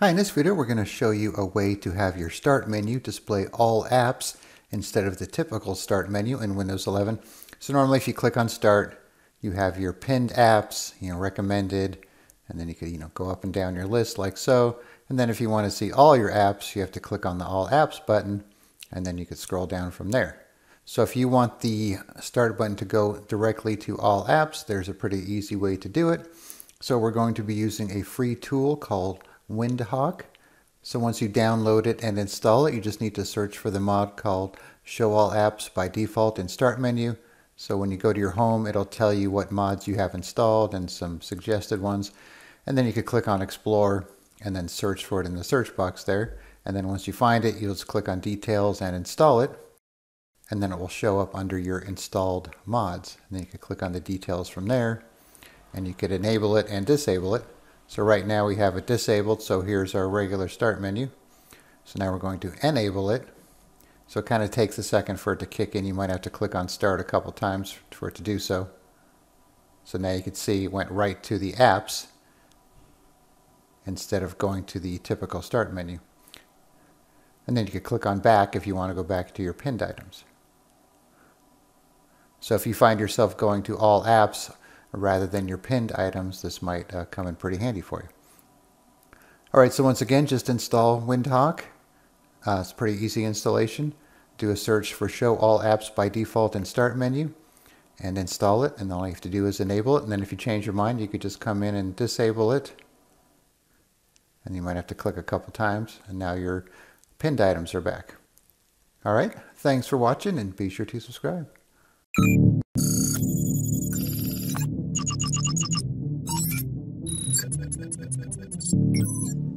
Hi, in this video we're going to show you a way to have your start menu display all apps instead of the typical start menu in Windows 11. So normally if you click on start, you have your pinned apps, you know, recommended, and then you could, you know, go up and down your list like so. And then if you want to see all your apps, you have to click on the all apps button and then you could scroll down from there. So if you want the start button to go directly to all apps, there's a pretty easy way to do it. So we're going to be using a free tool called Windhawk. So once you download it and install it, you just need to search for the mod called Show All Apps by default in Start menu. So when you go to your home, it'll tell you what mods you have installed and some suggested ones. And then you could click on Explore and then search for it in the search box there. And then once you find it, you'll just click on Details and install it. And then it will show up under your installed mods. And then you can click on the details from there. And you could enable it and disable it. So right now we have it disabled, so here's our regular start menu. So now we're going to enable it. So it kind of takes a second for it to kick in. You might have to click on start a couple times for it to do so. So now you can see it went right to the apps instead of going to the typical start menu. And then you can click on back if you want to go back to your pinned items. So if you find yourself going to all apps rather than your pinned items, this might uh, come in pretty handy for you. All right, so once again, just install Windhawk. Uh, it's pretty easy installation. Do a search for show all apps by default in start menu and install it. And all you have to do is enable it. And then if you change your mind, you could just come in and disable it. And you might have to click a couple times. And now your pinned items are back. All right, thanks for watching and be sure to subscribe. You.